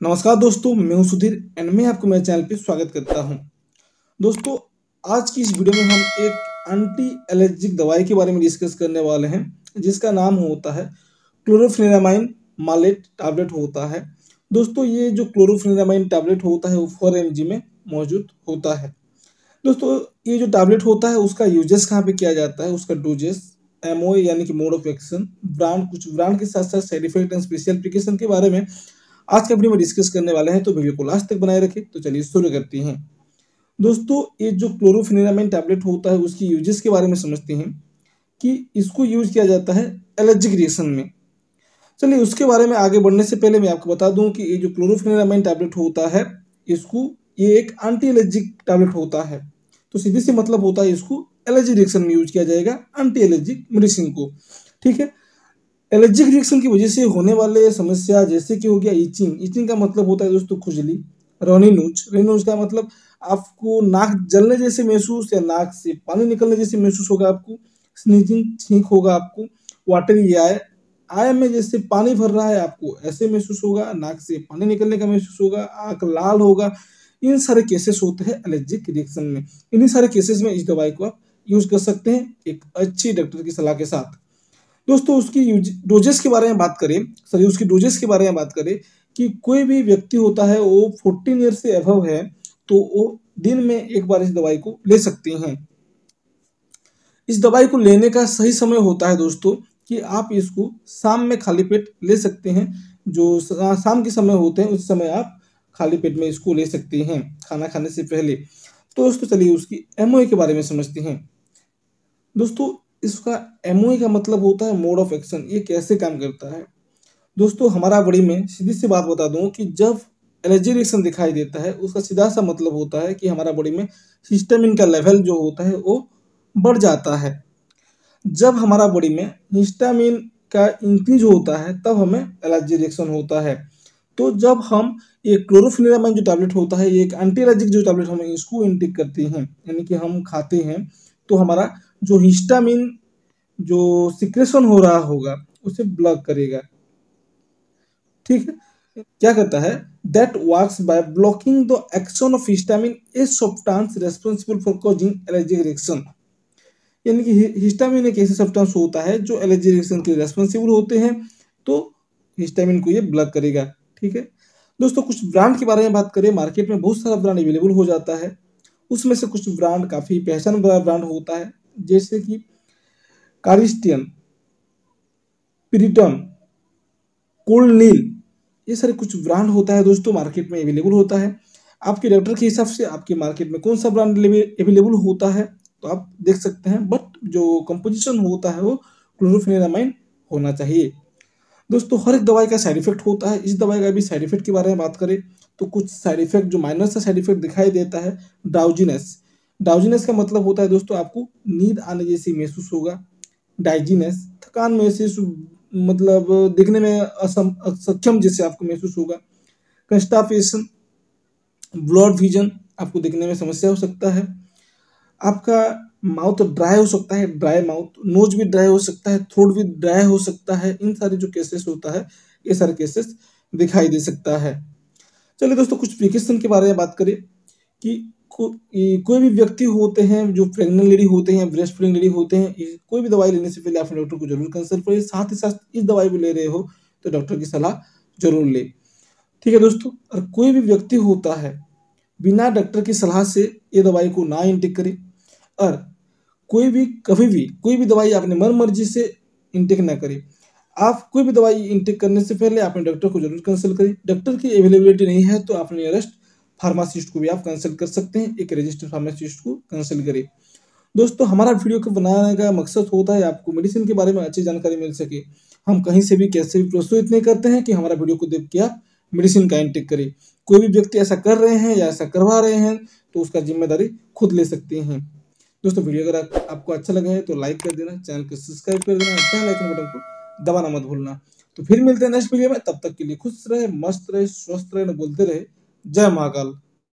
नमस्कार दोस्तों, मैं हूँ सुधीर एंड मैं आपको मेरे चैनल पे स्वागत करता हूँ। दोस्तों, आज की इस वीडियो में हम एक एंटी एलर्जिक दवाई के बारे में डिस्कस करने वाले हैं, जिसका नाम होता है क्लोरोफिनेरामाइन मालेट टैबलेट होता है। दोस्तों, ये जो क्लोरोफिनेरामाइन टैबलेट होता है, वो फोर एम में मौजूद होता है। दोस्तों, ये जो टैबलेट होता है, उसका यूजेस कहाँ पे किया जाता है? उसका डोजेस एमओ यानी कि मोड ऑफ़ एक्शन ब्रांड कुछ ब्रांड के साथ साथ side effect and special application के बारे में आज के वीडियो में डिस्कस करने वाले हैं तो वीडियो को लास्ट तक बनाए रखें तो चलिए शुरू करते हैं। दोस्तों, ये जो क्लोरोफिनेरामाइन टैबलेट होता है, उसकी यूजेस के बारे में समझते हैं कि इसको यूज़ किया जाता है एलर्जिक रिएक्शन में। चलिए, उसके बारे में आगे बढ़ने से पहले मैं आपको बता दूँ कि ये जो क्लोरोफिनेरामाइन टैबलेट होता है, इसको ये एक एंटी एलर्जिक टैबलेट होता है। तो सीधे से मतलब होता है इसको एलर्जी रिएक्शन में यूज़ किया जाएगा एंटी एलर्जिक मेडिसिन को। ठीक है? एलर्जिक रिएक्शन की वजह से होने वाले समस्या जैसे कि हो गया इचिंग। इचिंग का मतलब होता है दोस्तों खुजली, रोनी नोच। रेनोच का मतलब आपको नाक जलने जैसे महसूस या नाक से पानी निकलने जैसे महसूस होगा आपको स्नीजिंग छींक होगा आपको वाटर आय आय में जैसे पानी भर रहा है आपको, ऐसे महसूस होगा, नाक से पानी निकलने का महसूस होगा, आँख लाल होगा। इन सारे केसेस होते हैं एलर्जिक रिएक्शन में। इन्हीं सारे केसेस में इस दवाई को आप यूज़ कर सकते हैं, एक अच्छी डॉक्टर की सलाह के साथ। दोस्तों, उसकी डोजेस के बारे में बात करें, सॉरी, उसकी डोजेस के बारे में बात करें कि कोई भी व्यक्ति होता है, वो फोर्टीन ईयर से अभव है तो वो दिन में एक बार इस दवाई को ले सकते हैं। इस दवाई को लेने का सही समय होता है दोस्तों कि आप इसको शाम में खाली पेट ले सकते हैं, जो शाम के समय होते हैं, उस समय आप खाली पेट में इसको ले सकते हैं, खाना खाने से पहले। तो दोस्तों, चलिए उसकी एमओ के बारे में समझते हैं। दोस्तों इसका एमओ का मतलब होता है मोड ऑफ़ एक्शन ये कैसे काम करता है? दोस्तों, हमारा बड़ी में सीधी सी बात बता दूँ कि जब एलर्जी रिएक्शन दिखाई देता है, उसका सीधा सा मतलब होता है कि हमारा बॉडी में हिस्टामिन का लेवल जो होता है, वो बढ़ जाता है। जब हमारा बॉडी में हिस्टामिन का इंक्रीज होता है, तब हमें एलर्जी रिएक्शन होता है। तो जब हम ये क्लोरोफिनेरामाइन जो टैबलेट होता है, ये एक एंटी एलर्जिक जो टैबलेट हम इसको इंटेक करते हैं, यानी कि हम खाते हैं तो हमारा जो हिस्टामिन, जो सिक्रेशन हो रहा होगा, उसे ब्लॉक करेगा। ठीक है? क्या कहता है? That works by blocking the action of histamine a substance responsible for causing allergy reaction यानी कि हिस्टामिन एक ऐसा सब्सटेंस होता है जो एलर्जी रिएक्शन के लिए रेस्पॉन्सिबल होते हैं तो हिस्टामिन को ये ब्लॉक करेगा। ठीक है? दोस्तों, कुछ ब्रांड के बारे में बात करें। मार्केट में बहुत सारा ब्रांड अवेलेबल हो जाता है। उसमें से कुछ ब्रांड काफ़ी पहचान ब्रांड होता है, जैसे कि कारिस्टियन प्रिटन कोल्ड नील, ये सारे कुछ ब्रांड होता है दोस्तों मार्केट में अवेलेबल होता है। आपके डॉक्टर के हिसाब से आपके मार्केट में कौन सा ब्रांड अवेलेबल होता है तो आप देख सकते हैं, बट जो कंपोजिशन होता है वो क्लोरोफिनेरामाइन होना चाहिए। दोस्तों, हर एक दवाई का साइड इफ़ेक्ट होता है। इस दवाई का भी साइड इफ़ेक्ट के बारे में बात करें तो कुछ साइड इफ़ेक्ट जो माइनर सा साइड इफ़ेक्ट दिखाई देता है डाउजीनेस डाउजीनेस का मतलब होता है दोस्तों, आपको नींद आने जैसी महसूस होगा। डाइजीनेस थकान महसूस मतलब दिखने में असम सक्षम जैसे आपको महसूस होगा। कंस्टापेशन ब्लड विजन आपको दिखने में समस्या हो सकता है। आपका माउथ ड्राई हो सकता है ड्राई माउथ नोज़ भी ड्राई हो सकता है थ्रोट भी ड्राई हो सकता है इन सारे जो केसेस होता है ये सारे केसेस दिखाई दे सकता है। चलिए दोस्तों कुछ प्रिकॉशन के बारे में बात करें कि को, कोई भी व्यक्ति होते हैं जो प्रेग्नेंट लेडी होते हैं ब्रेस्ट फीडिंग लेडी होते हैं कोई भी दवाई लेने से पहले अपने डॉक्टर को ज़रूर कंसल्ट करिए साथ ही साथ इस दवाई भी ले रहे हो तो डॉक्टर की सलाह ज़रूर ले। ठीक है दोस्तों और कोई भी व्यक्ति होता है बिना डॉक्टर की सलाह से ये दवाई को ना इंटेक करे और कोई भी, कभी भी, कोई भी दवाई आपने मन मर्ज़ी से इंटेक ना करे। आप कोई भी दवाई इंटेक करने से पहले अपने डॉक्टर को ज़रूर कंसल्ट करें। डॉक्टर की अवेलेबिलिटी नहीं है तो आप नियरेस्ट फार्मासिस्ट को भी आप कंसल्ट कर सकते हैं। एक रजिस्टर्ड फार्मासिस्ट को कंसल्ट करें। दोस्तों, हमारा वीडियो को बनाने का मकसद होता है आपको मेडिसिन के बारे में अच्छी जानकारी मिल सके। हम कहीं से भी, कैसे भी प्रस्तुत नहीं करते हैं कि हमारा वीडियो को देख के आप मेडिसिन का इंटेक करें। कोई भी व्यक्ति ऐसा कर रहे हैं या ऐसा करवा रहे हैं तो उसका ज़िम्मेदारी खुद ले सकते हैं। दोस्तों, वीडियो अगर आपको अच्छा लगा है तो लाइक कर देना चैनल को सब्सक्राइब कर देना बेल आइकन बटन को दबाना मत भूलना। तो फिर मिलते हैं नेक्स्ट वीडियो में, तब तक के लिए खुश रहे, मस्त रहे, स्वस्थ रहे बोलते रहे, जय महाकाल।